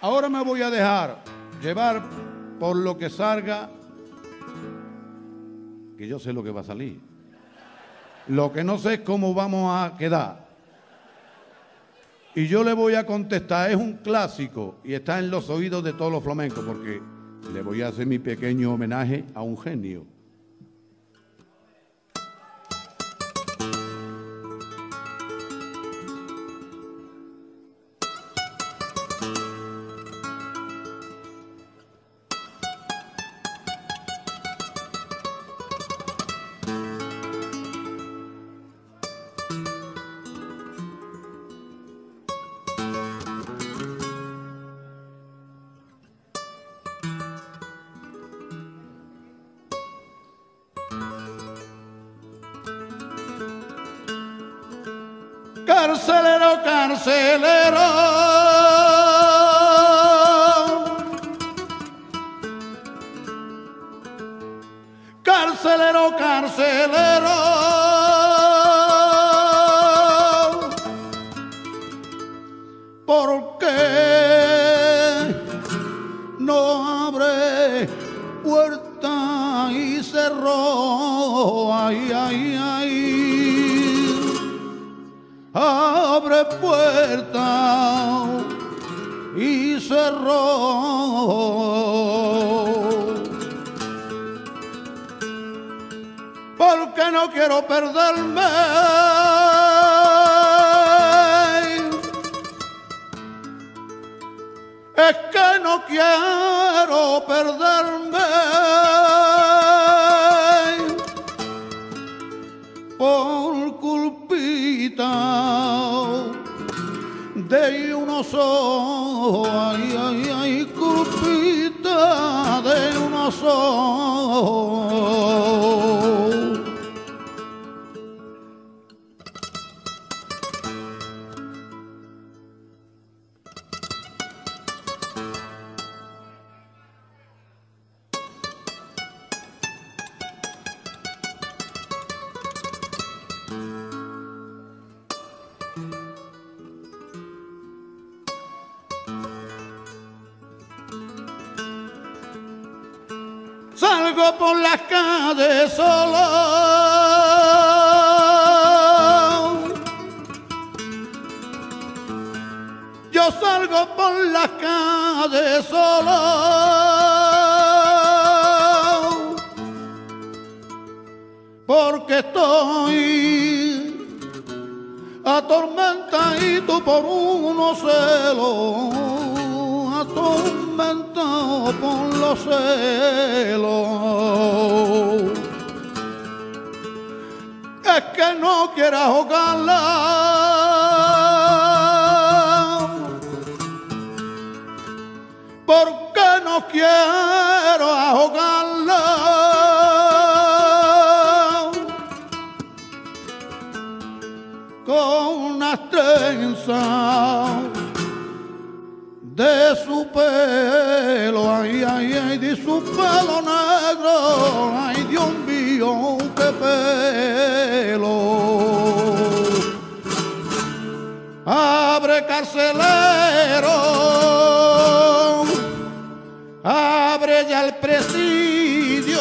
Ahora me voy a dejar llevar por lo que salga, que yo sé lo que va a salir. Lo que no sé es cómo vamos a quedar. Y yo le voy a contestar, es un clásico y está en los oídos de todos los flamencos, porque le voy a hacer mi pequeño homenaje a un genio. Carcelero, carcelero. Carcelero, carcelero. ¿Por qué no abre puerta y cerró? Ay, ay, ay abre puerta y cerró. Porque no quiero perderme. Es que no quiero perderme. por culpita de uno solo, ay, ay, ay, culpita de uno solo. Salgo por las calles solo. Yo salgo por las calles solo. Porque estoy atormentadito por unos celos, atormentado por Es que no quiero ahogarla. Porque no quiero ahogarla. con unas trenzas de su pelo, ay, ay, ay, de su pelo negro, ay, Dios mío, qué pelo. Abre carcelero, abre ya el presidio,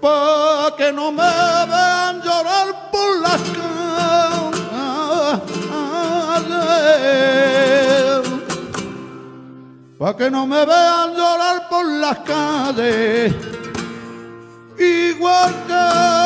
pa' que no me vean llorar por las calles, pa' que no me vean llorar por las calles, igual que